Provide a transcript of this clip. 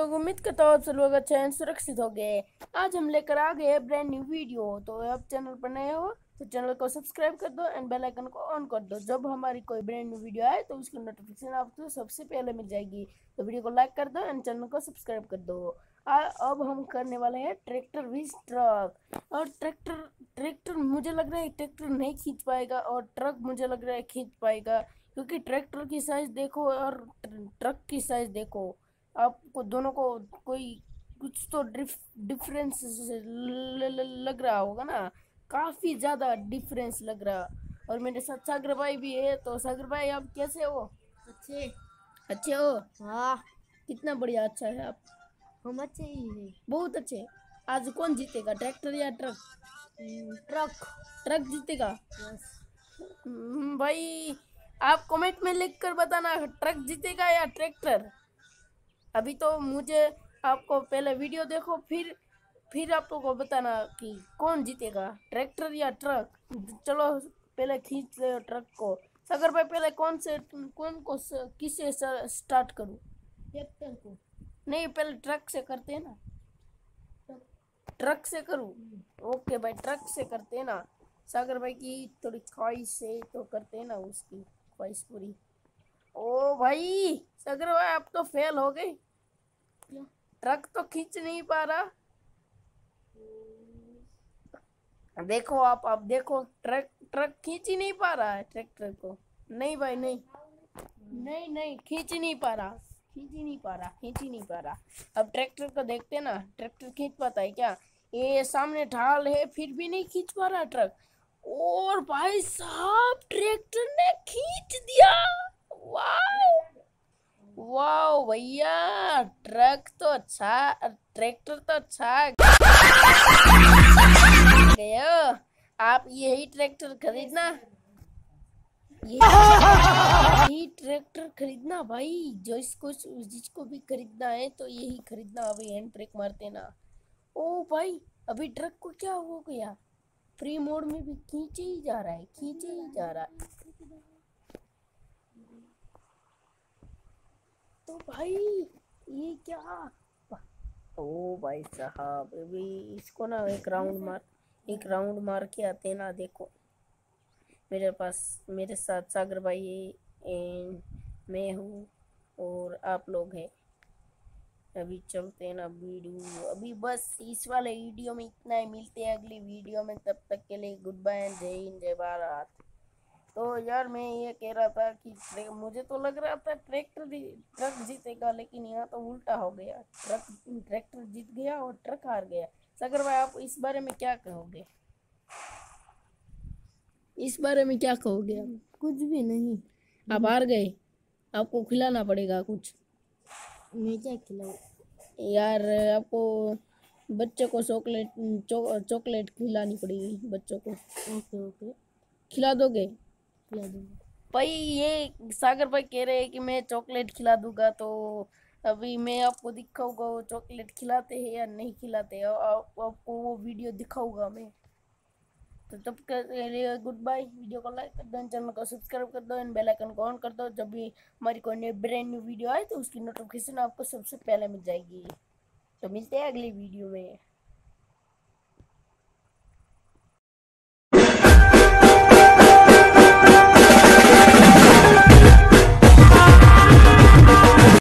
लोग उम्मीद करता हूँ आप सब लोग अच्छे हैं सुरक्षित हो गए। आज हम लेकर आ गए ब्रांड न्यू वीडियो तो आप चैनल पर नए हो तो चैनल को सब्सक्राइब कर दो एंड बेल आइकन को ऑन कर दो। जब हमारी कोई ब्रांड न्यू वीडियो आए तो उसकी नोटिफिकेशन आपको सबसे पहले मिल जाएगी। तो वीडियो को लाइक कर दो एंड चैनल को सब्सक्राइब कर दो। आ, अब हम करने वाले हैं ट्रैक्टर विज ट्रक और ट्रैक्टर ट्रैक्टर मुझे लग रहा है ट्रैक्टर नहीं खींच पाएगा और ट्रक मुझे लग रहा है खींच पाएगा। क्योंकि ट्रैक्टर की साइज़ देखो और ट्रक की साइज़ देखो। आपको दोनों को कोई कुछ तो डिफरेंस लग रहा होगा ना। काफ़ी ज़्यादा डिफरेंस लग रहा। और मेरे साथ सागर भाई भी है तो सागर भाई आप कैसे हो? अच्छे। अच्छे हो? हाँ। कितना बढ़िया अच्छा है आप। हम अच्छे ही हैं। बहुत अच्छे। आज कौन जीतेगा ट्रैक्टर या ट्रक ट्रक ट्रक जीतेगा? हम्म, भाई आप कमेंट में लिख कर बताना ट्रक जीतेगा या ट्रैक्टर अभी तो मुझे आपको पहले वीडियो देखो, फिर फिर आप लोगों को बताना कि कौन जीतेगा, ट्रैक्टर या ट्रक? चलो, पहले खींच ले ट्रक को। सगर भाई, पहले कौन से, कौन को स- किससे स्टार्ट करूँ? ट्रैक्टर को। नहीं, पहले ट्रक से करते हैं ना। ट्रक से करूँ? ओके भाई, ट्रक से करते हैं ना। सागर भाई की थोड़ी ख्वाहिश है तो करते हैं ना उसकी ख्वाहिश पूरी। ओ भाई सागर भाई आप तो फेल हो गए ट्रक तो खींच नहीं पा रहा। देखो आप आप देखो ट्रक ट्रक खींच ही नहीं पा रहा है ट्रैक्टर को। नहीं भाई नहीं। नहीं नहीं। खींच नहीं पा रहा। खींच ही नहीं पा रहा। खींच ही नहीं पा रहा। अब ट्रैक्टर को देखते ना ट्रैक्टर खींच पाता है क्या? ये सामने ढाल है फिर भी नहीं खींच पा रहा ट्रक। और भाई साहब ट्रैक्टर ने खींच दिया। वाह वाह भैया ट्रक तो अच्छा ट्रैक्टर तो अच्छा। आप यही ट्रैक्टर खरीदना? यही ट्रैक्टर खरीदना भाई, जो इसको, जिसको भी खरीदना है तो यही खरीदना, अभी हैंड ब्रेक मारते ना ओ भाई, अभी ट्रक को क्या हो गया? फ्री मोड में भी खींचे ही जा रहा है, खींचे ही जा रहा है। तो भाई ये क्या? ओ भाई साहब अभी इसको ना एक राउंड मार एक राउंड मार के आते हैं ना देखो। मेरे पास मेरे साथ सागर भाई एंड मैं हूँ और आप लोग हैं। अभी चलते हैं ना वीडियो। अभी बस इस वाले वीडियो में इतना ही मिलते हैं अगली वीडियो में तब तक के लिए गुड बाय जय हिंद जय भारत। तो यार मैं ये कह रहा था कि मुझे तो लग रहा था ट्रैक्टर ट्रक जीतेगा लेकिन यहाँ तो उल्टा हो गया। ट्रक ट्रैक्टर जीत गया और ट्रक हार गया। सागर भाई आप इस बारे में क्या कहोगे? इस बारे में क्या कहोगे आप? कुछ भी नहीं। आप हार गए। आपको खिलाना पड़ेगा कुछ। मैं क्या खिलाऊं? यार आपको बच्चे को चॉकलेट चो, चॉकलेट खिलानी पड़ेगी बच्चों को। Okay okay. खिला दोगे? खिला दूँगा। भाई ये सागर भाई कह रहे हैं कि मैं चॉकलेट खिला दूँगा तो अभी मैं आपको दिखाऊँगा वो चॉकलेट खिलाते हैं या नहीं खिलाते हैं। आप, आपको वो वीडियो दिखाऊँगा मैं। तो तब के लिए गुड बाय वीडियो को लाइक कर दो चैनल को सब्सक्राइब कर दो एंड बेल आइकन को ऑन कर दो। जब भी हमारी कोई नई ब्रांड न्यू वीडियो आए तो उसकी नोटिफिकेशन आपको सबसे पहले मिल जाएगी। तो मिलते हैं अगली वीडियो में।